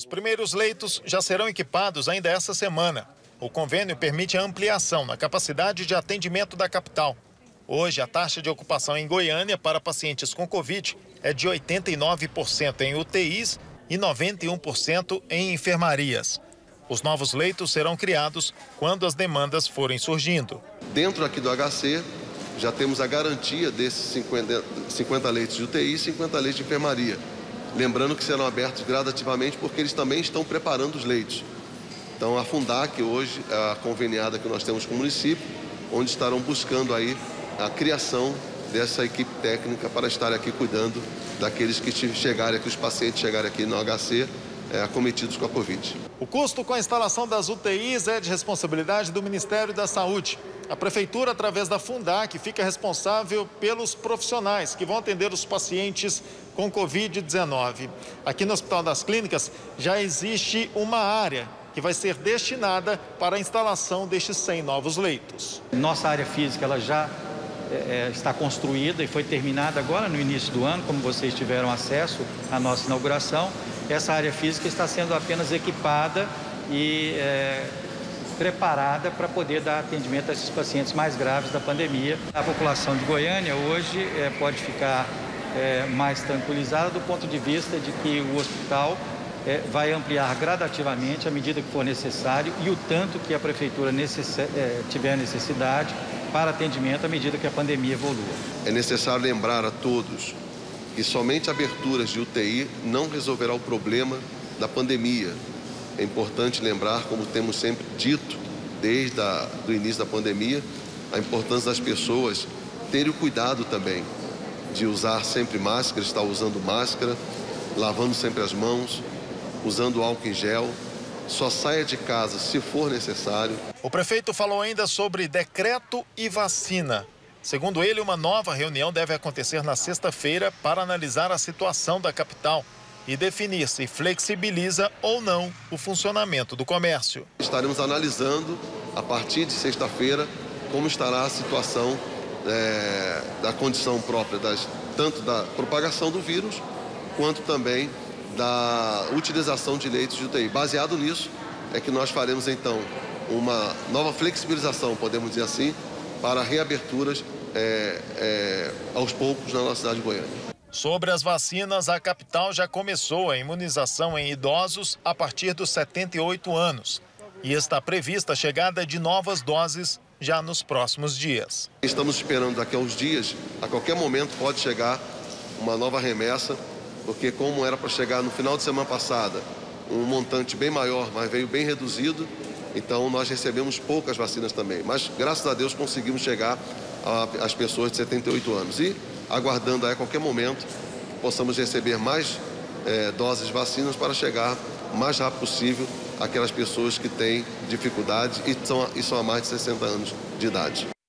Os primeiros leitos já serão equipados ainda essa semana. O convênio permite a ampliação na capacidade de atendimento da capital. Hoje, a taxa de ocupação em Goiânia para pacientes com Covid é de 89% em UTIs e 91% em enfermarias. Os novos leitos serão criados quando as demandas forem surgindo. Dentro aqui do HC, já temos a garantia desses 50, 50 leitos de UTI e 50 leitos de enfermaria. Lembrando que serão abertos gradativamente porque eles também estão preparando os leitos. Então, a Fundac hoje é a conveniada que nós temos com o município, onde estarão buscando aí a criação dessa equipe técnica para estar aqui cuidando daqueles que chegarem aqui, os pacientes chegarem aqui no HC é, acometidos com a Covid. O custo com a instalação das UTIs é de responsabilidade do Ministério da Saúde. A Prefeitura, através da Fundac, fica responsável pelos profissionais que vão atender os pacientes com Covid-19. Aqui no Hospital das Clínicas já existe uma área que vai ser destinada para a instalação destes 100 novos leitos. Nossa área física ela já é, é, está construída e foi terminada agora no início do ano, como vocês tiveram acesso à nossa inauguração. Essa área física está sendo apenas equipada e é, preparada para poder dar atendimento a esses pacientes mais graves da pandemia. A população de Goiânia hoje é, pode ficar é, mais tranquilizada do ponto de vista de que o hospital é, vai ampliar gradativamente à medida que for necessário e o tanto que a prefeitura necess... é, tiver necessidade para atendimento à medida que a pandemia evolua. É necessário lembrar a todos que somente aberturas de UTI não resolverá o problema da pandemia. É importante lembrar, como temos sempre dito desde o início da pandemia, a importância das pessoas terem o cuidado também de usar sempre máscara, estar usando máscara, lavando sempre as mãos, usando álcool em gel. Só saia de casa se for necessário. O prefeito falou ainda sobre decreto e vacina. Segundo ele, uma nova reunião deve acontecer na sexta-feira para analisar a situação da capital e definir se flexibiliza ou não o funcionamento do comércio. Estaremos analisando, a partir de sexta-feira, como estará a situação é, da condição própria, das, tanto da propagação do vírus, quanto também da utilização de leitos de UTI. Baseado nisso, é que nós faremos então uma nova flexibilização, podemos dizer assim, para reaberturas é, é, aos poucos na nossa cidade de Goiânia. Sobre as vacinas, a capital já começou a imunização em idosos a partir dos 78 anos. E está prevista a chegada de novas doses já nos próximos dias. Estamos esperando daqui a uns dias, a qualquer momento pode chegar uma nova remessa porque como era para chegar no final de semana passada um montante bem maior, mas veio bem reduzido, então nós recebemos poucas vacinas também. Mas graças a Deus conseguimos chegar às pessoas de 78 anos e aguardando a qualquer momento possamos receber mais é, doses de vacinas para chegar o mais rápido possível aquelas pessoas que têm dificuldade e são, e são mais de 60 anos de idade.